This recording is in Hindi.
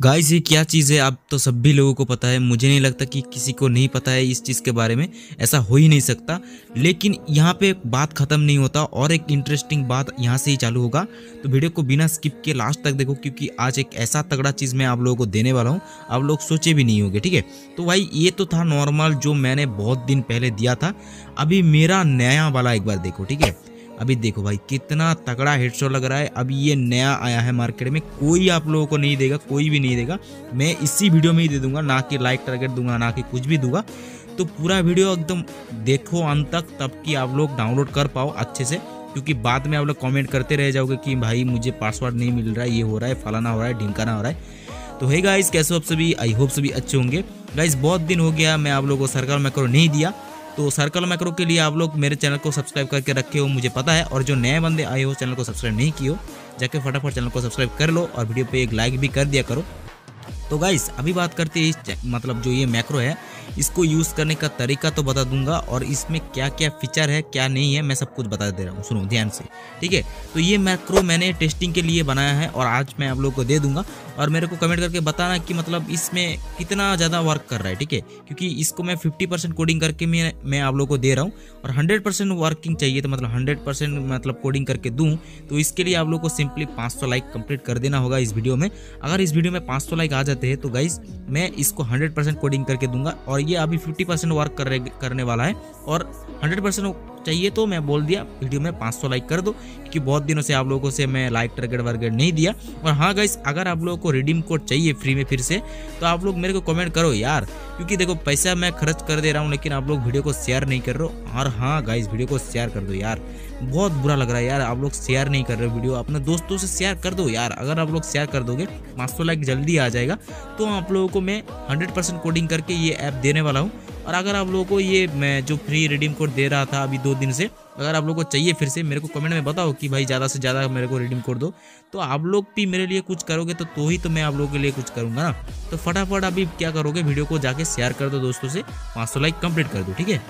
गाइस ये क्या चीज़ है? अब तो सभी लोगों को पता है। मुझे नहीं लगता कि किसी को नहीं पता है इस चीज़ के बारे में। ऐसा हो ही नहीं सकता। लेकिन यहाँ पे बात ख़त्म नहीं होता और एक इंटरेस्टिंग बात यहाँ से ही चालू होगा। तो वीडियो को बिना स्किप के लास्ट तक देखो क्योंकि आज एक ऐसा तगड़ा चीज़ मैं आप लोगों को देने वाला हूँ। आप लोग सोचे भी नहीं होंगे, ठीक है? तो भाई, ये तो था नॉर्मल जो मैंने बहुत दिन पहले दिया था। अभी मेरा नया वाला एक बार देखो, ठीक है? अभी देखो भाई, कितना तगड़ा हेडशॉट लग रहा है। अभी ये नया आया है मार्केट में, कोई आप लोगों को नहीं देगा, कोई भी नहीं देगा। मैं इसी वीडियो में ही दे दूँगा, ना कि लाइक टारगेट दूँगा, ना कि कुछ भी दूँगा। तो पूरा वीडियो एकदम देखो अंत तक, तब कि आप लोग डाउनलोड कर पाओ अच्छे से। क्योंकि बाद में आप लोग कमेंट करते रह जाओगे कि भाई, मुझे पासवर्ड नहीं मिल रहा है ये हो रहा है, फलाना हो रहा है, ढिमकाना हो रहा है। तो है गाइस कैसे आप सभी? आई होप सभी अच्छे होंगे। गाइस बहुत दिन हो गया, मैं आप लोगों को सर्कल मैक्रो नहीं दिया। तो सर्कल मैक्रो के लिए आप लोग मेरे चैनल को सब्सक्राइब करके रखे हो, मुझे पता है। और जो नए बंदे आए हो, चैनल को सब्सक्राइब नहीं किए हो, जाके फटाफट चैनल को सब्सक्राइब कर लो और वीडियो पे एक लाइक भी कर दिया करो। तो गाइस अभी बात करते हैं इस मतलब जो ये मैक्रो है इसको यूज़ करने का तरीका तो बता दूँगा और इसमें क्या क्या फीचर है, क्या नहीं है, मैं सब कुछ बता दे रहा हूँ, सुनो, ध्यान से, ठीक है? तो ये मैक्रो मैंने टेस्टिंग के लिए बनाया है और आज मैं आप लोग को दे दूँगा और मेरे को कमेंट करके बताना कि मतलब इसमें कितना ज़्यादा वर्क कर रहा है, ठीक है? क्योंकि इसको मैं फिफ्टी कोडिंग करके मैं मैं आप लोग को दे रहा हूँ और हंड्रेड वर्किंग चाहिए तो मतलब हंड्रेड मतलब कोडिंग करके दूँ तो इसके लिए आप लोग को सिंपली पाँच सौ लाइक कंप्लीट कर देना होगा इस वीडियो में। अगर इस वीडियो में पाँच सौ लाइक आ जाते हैं तो गाइज़ मैं इसको हंड्रेड कोडिंग करके दूँगा और ये अभी फिफ्टी परसेंट वर्क कर करने वाला है और हंड्रेड परसेंट चाहिए तो मैं बोल दिया, वीडियो में 500 लाइक कर दो, क्योंकि बहुत दिनों से आप लोगों से मैं लाइक टारगेट वर्गेट नहीं दिया। और हाँ गाइस अगर आप लोगों को रिडीम कोड चाहिए फ्री में फिर से तो आप लोग मेरे को कमेंट करो यार। क्योंकि देखो, पैसा मैं खर्च कर दे रहा हूँ, लेकिन आप लोग वीडियो को शेयर नहीं कर रहे हो। और हाँ गाइस वीडियो को शेयर कर दो यार। बहुत बुरा लग रहा है यार, आप लोग शेयर नहीं कर रहे वीडियो अपने दोस्तों से शेयर कर दो यार। अगर आप लोग शेयर कर दोगे, पाँच सौ लाइक जल्दी आ जाएगा। तो आप लोगों को मैं हंड्रेड कोडिंग करके ये ऐप देने वाला हूँ। और अगर आप लोगों को ये मैं जो फ्री रिडीम कोड दे रहा था अभी दो दिन से, अगर आप लोग को चाहिए फिर से, मेरे को कमेंट में बताओ कि भाई ज़्यादा से ज़्यादा मेरे को रिडीम कोड दो। तो आप लोग भी मेरे लिए कुछ करोगे तो तो ही तो मैं आप लोगों के लिए कुछ करूँगा ना। तो फटाफट अभी क्या करोगे वीडियो को जाके शेयर कर दो दोस्तों से, पाँच सौ लाइक कंप्लीट कर दो, ठीक है?